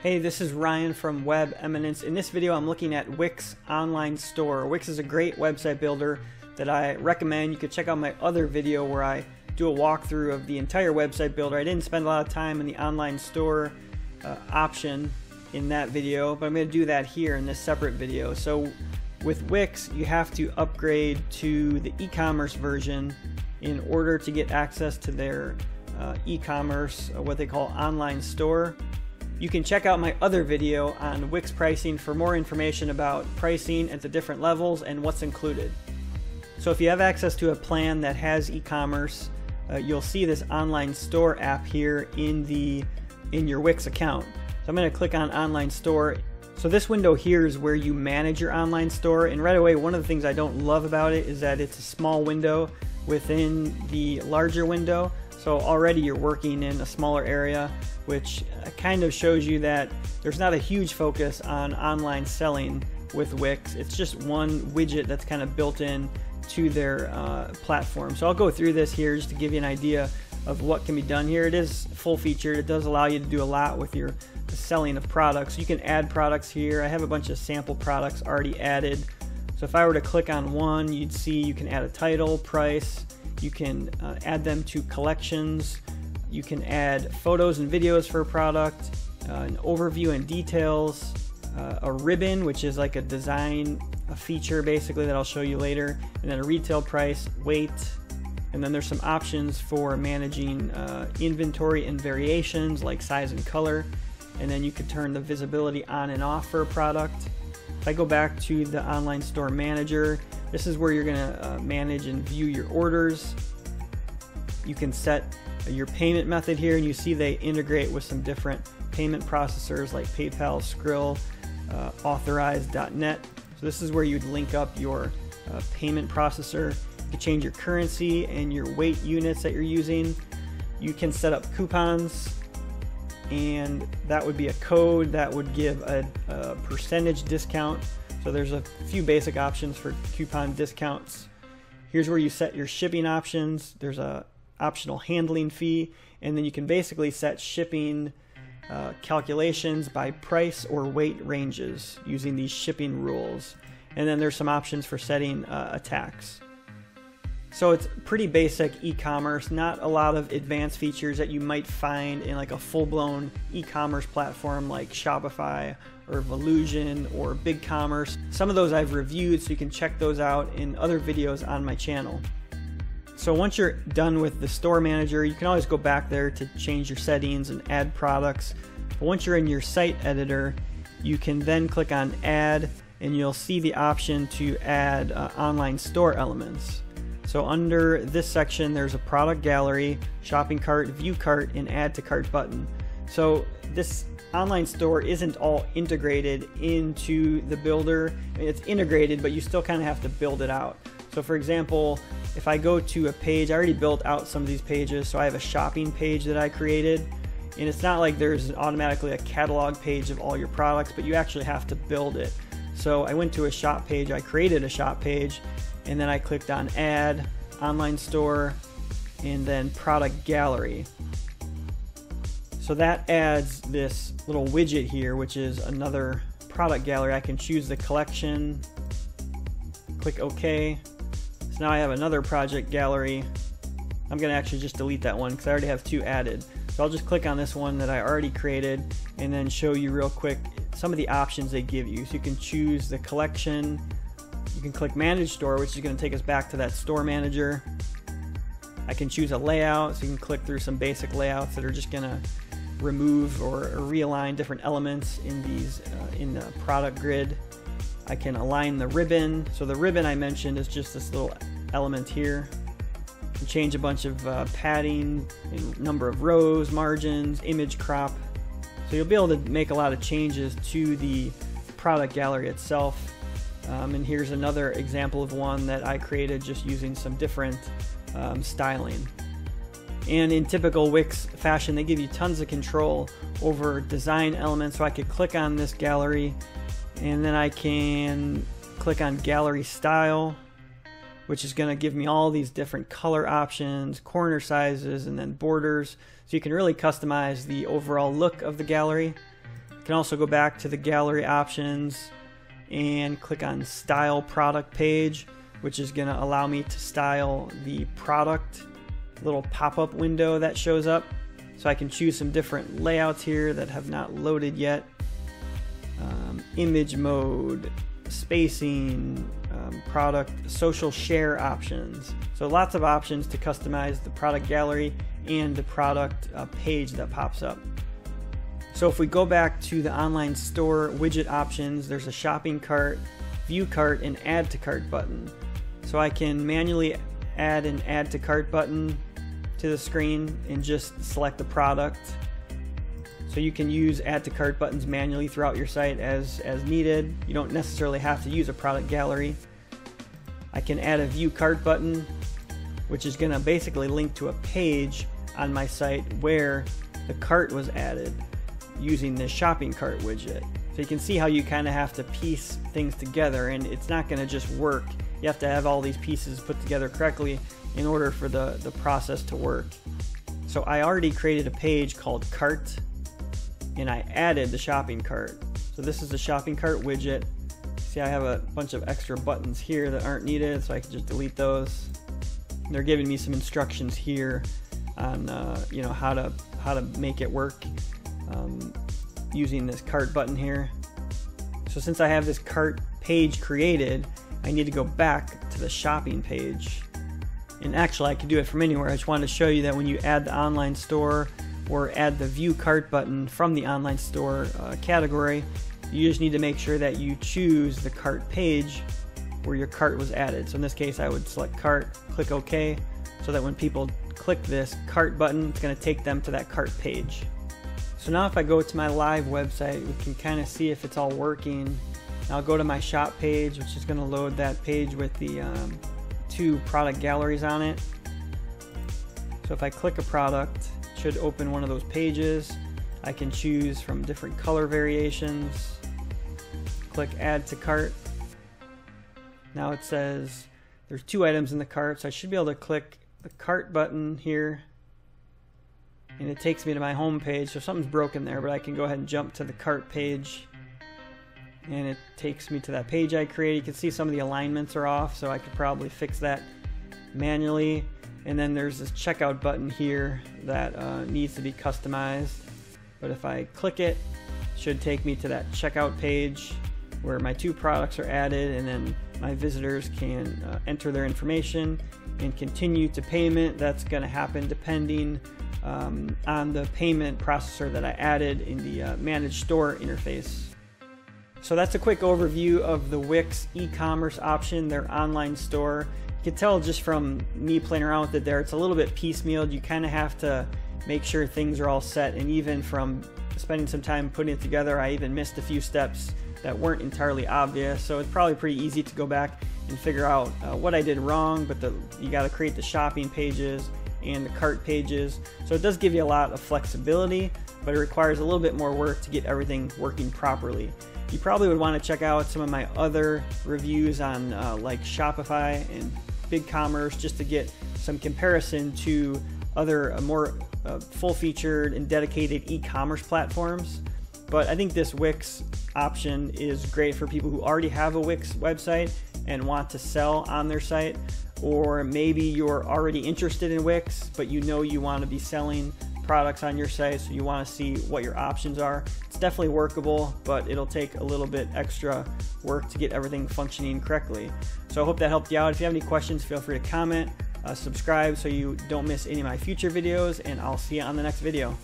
Hey, this is Ryan from Web Eminence. In this video, I'm looking at Wix Online Store. Wix is a great website builder that I recommend. You could check out my other video where I do a walkthrough of the entire website builder. I didn't spend a lot of time in the online store uh, option in that video, but I'm going to do that here in this separate video. So with Wix, you have to upgrade to the e-commerce version in order to get access to their uh, e-commerce, uh, what they call online store. You can check out my other video on Wix pricing for more information about pricing at the different levels and what's included. So if you have access to a plan that has e-commerce, uh, you'll see this online store app here in the in your Wix account. So I'm going to click on online store. So this window here is where you manage your online store and right away one of the things I don't love about it is that it's a small window within the larger window. So already you're working in a smaller area, which kind of shows you that there's not a huge focus on online selling with Wix. It's just one widget that's kind of built in to their uh, platform. So I'll go through this here just to give you an idea of what can be done here. It is full featured. It does allow you to do a lot with your selling of products. You can add products here. I have a bunch of sample products already added. So if I were to click on one, you'd see you can add a title, price, you can uh, add them to collections. You can add photos and videos for a product, uh, an overview and details, uh, a ribbon, which is like a design a feature basically that I'll show you later, and then a retail price, weight, and then there's some options for managing uh, inventory and variations like size and color. And then you could turn the visibility on and off for a product. I go back to the online store manager, this is where you're going to uh, manage and view your orders. You can set your payment method here, and you see they integrate with some different payment processors like PayPal, Skrill, uh, Authorize.net. So this is where you'd link up your uh, payment processor. You can change your currency and your weight units that you're using. You can set up coupons, and that would be a code that would give a, a percentage discount so there's a few basic options for coupon discounts. Here's where you set your shipping options. There's a optional handling fee, and then you can basically set shipping uh, calculations by price or weight ranges using these shipping rules. And then there's some options for setting uh, a tax. So it's pretty basic e-commerce, not a lot of advanced features that you might find in like a full-blown e-commerce platform like Shopify or Volusion or BigCommerce. Some of those I've reviewed so you can check those out in other videos on my channel. So once you're done with the store manager, you can always go back there to change your settings and add products. But once you're in your site editor, you can then click on add and you'll see the option to add uh, online store elements. So under this section, there's a product gallery, shopping cart, view cart, and add to cart button. So this online store isn't all integrated into the builder. It's integrated, but you still kind of have to build it out. So for example, if I go to a page, I already built out some of these pages. So I have a shopping page that I created. And it's not like there's automatically a catalog page of all your products, but you actually have to build it. So I went to a shop page, I created a shop page, and then I clicked on add, online store, and then product gallery. So that adds this little widget here, which is another product gallery. I can choose the collection, click OK. So now I have another project gallery. I'm to actually just delete that one because I already have two added. So I'll just click on this one that I already created and then show you real quick some of the options they give you. So you can choose the collection, you can click Manage Store, which is going to take us back to that store manager. I can choose a layout, so you can click through some basic layouts that are just going to remove or realign different elements in these uh, in the product grid. I can align the ribbon. So the ribbon I mentioned is just this little element here. change a bunch of uh, padding, number of rows, margins, image crop. So you'll be able to make a lot of changes to the product gallery itself. Um, and here's another example of one that I created just using some different um, styling. And in typical Wix fashion, they give you tons of control over design elements. So I could click on this gallery and then I can click on gallery style, which is going to give me all these different color options, corner sizes, and then borders. So you can really customize the overall look of the gallery You can also go back to the gallery options and click on style product page which is going to allow me to style the product little pop-up window that shows up. So I can choose some different layouts here that have not loaded yet. Um, image mode spacing um, product social share options. So lots of options to customize the product gallery and the product uh, page that pops up so if we go back to the online store widget options there's a shopping cart view cart and add to cart button so I can manually add an add to cart button to the screen and just select the product. So you can use add to cart buttons manually throughout your site as, as needed. You don't necessarily have to use a product gallery. I can add a view cart button, which is going to basically link to a page on my site where the cart was added using the shopping cart widget. So you can see how you kind of have to piece things together and it's not going to just work you have to have all these pieces put together correctly in order for the, the process to work. So I already created a page called cart and I added the shopping cart. So this is the shopping cart widget. See I have a bunch of extra buttons here that aren't needed so I can just delete those. They're giving me some instructions here on uh, you know how to how to make it work um, using this cart button here. So since I have this cart page created, I need to go back to the shopping page. And actually, I could do it from anywhere. I just wanted to show you that when you add the online store or add the view cart button from the online store uh, category, you just need to make sure that you choose the cart page where your cart was added. So in this case, I would select cart, click OK, so that when people click this cart button, it's going to take them to that cart page. So now if I go to my live website, we can kind of see if it's all working I'll go to my shop page, which is going to load that page with the um, two product galleries on it. So if I click a product, it should open one of those pages. I can choose from different color variations. Click add to cart. Now it says there's two items in the cart, so I should be able to click the cart button here and it takes me to my home page. So something's broken there, but I can go ahead and jump to the cart page and it takes me to that page I created. You can see some of the alignments are off, so I could probably fix that manually. And then there's this checkout button here that uh, needs to be customized. But if I click it, it should take me to that checkout page where my two products are added and then my visitors can uh, enter their information and continue to payment. That's going to happen depending um, on the payment processor that I added in the uh, managed store interface. So that's a quick overview of the Wix e-commerce option, their online store. You can tell just from me playing around with it there, it's a little bit piecemealed. You kind of have to make sure things are all set and even from spending some time putting it together, I even missed a few steps that weren't entirely obvious. So it's probably pretty easy to go back and figure out uh, what I did wrong, but the, you got to create the shopping pages and the cart pages. So it does give you a lot of flexibility, but it requires a little bit more work to get everything working properly. You probably would want to check out some of my other reviews on uh, like Shopify and BigCommerce just to get some comparison to other uh, more uh, full-featured and dedicated e-commerce platforms. But I think this Wix option is great for people who already have a Wix website and want to sell on their site, or maybe you're already interested in Wix, but you know you want to be selling products on your site, so you want to see what your options are. It's definitely workable, but it'll take a little bit extra work to get everything functioning correctly. So I hope that helped you out. If you have any questions, feel free to comment, uh, subscribe so you don't miss any of my future videos, and I'll see you on the next video.